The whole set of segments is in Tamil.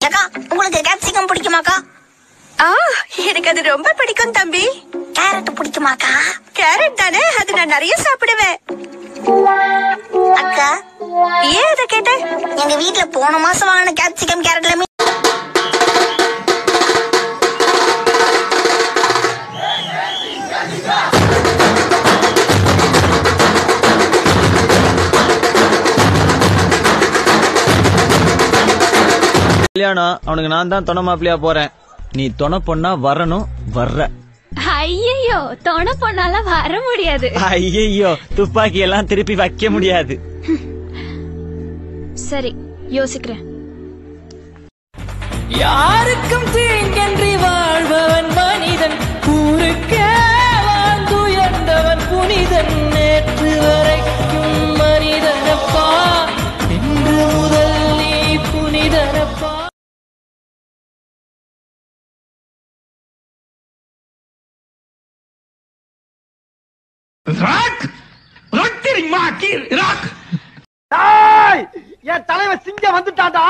அக்கா உங்களுக்கு கேப்சிகம் பிடிக்குமாக்கா? ஆ எனக்கு அது ரொம்ப பிடிக்கும் தம்பி. கேரட் பிடிக்குமாக்கா? கேரட் தானே? அது நான் நிறைய சாப்பிடுவேன். அக்கா ஏன் அதை கேட்ட எங்க வீட்ல போன மாசம் வாங்கின கேப்சிகம் கேரட்ல கல்யாணம் அவனுக்கு நான் தான் துணை மாப்பிள்ளையா போறேன். நீ துணை பொண்ணா வரணும் வர்ற. ஐயோ தொண பொண்ணால வர முடியாது. ஐயையோ துப்பாக்கி எல்லாம் திருப்பி வைக்க முடியாது. சரி யோசிக்கிறேன். யாருக்கும் தீங்கன்றி வாழ்பவன் டேய்! என் தலைவன் சிங்கம் வந்துட்டான்டா.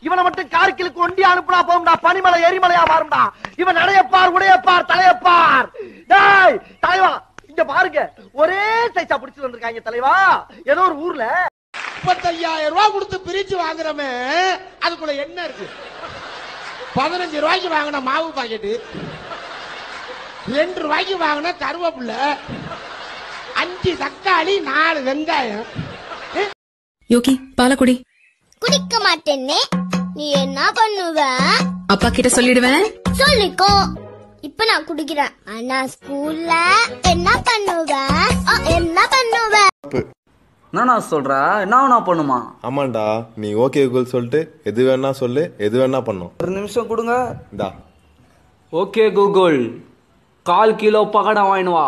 இவனை மட்டும் கார்கிலுக்கு ஒண்டி அனுப்புனா போகும்டா. பனிமலை எரிமலையா மாறும்டா. இவன் நடையப்பார் உடையப்பார் தலையப்பார். டேய் தலைவா இங்க பாருங்க. ஒரே சைஸா பிடிச்சு வந்திருக்காங்க தலைவா. ஏதோ ஒரு ஊர்ல முப்பத்தையாயிரம் ரூபாய் கொடுத்து பிரிச்சு வாங்குறமே அதுக்குள்ள என்ன இருக்கு? பதினஞ்சு ரூபாய்க்கு வாங்கின மாவு பாக்கெட்டு ரெண்டு ரூபாய்க்கு வாங்கின கருவேப்பிலை அஞ்சு தக்காளி நாலு வெங்காயம். யோகி பாலக்குடி குடிக்க மாட்டேன்னு. நீ என்ன பண்ணுவ? அப்பா கிட்ட சொல்லிடுவேன். சொல்லிக்கோ. இப்ப நான் குடிக்கிறேன். ஆனா ஸ்கூல்ல என்ன பண்ணுவ? என்ன பண்ணுவ? என்னண்ணா சொல்ற? என்ன நான் பண்ணுமா? ஆமாண்டா நீ ஓகே கூகுள் சொல்லிட்டு எது வேணா சொல்லு எது வேணா பண்ணும். ஒரு நிமிஷம் கொடுங்க. இந்தா. ஓகே கூகுள் கால் கிலோ பகடா வாங்கினு வா.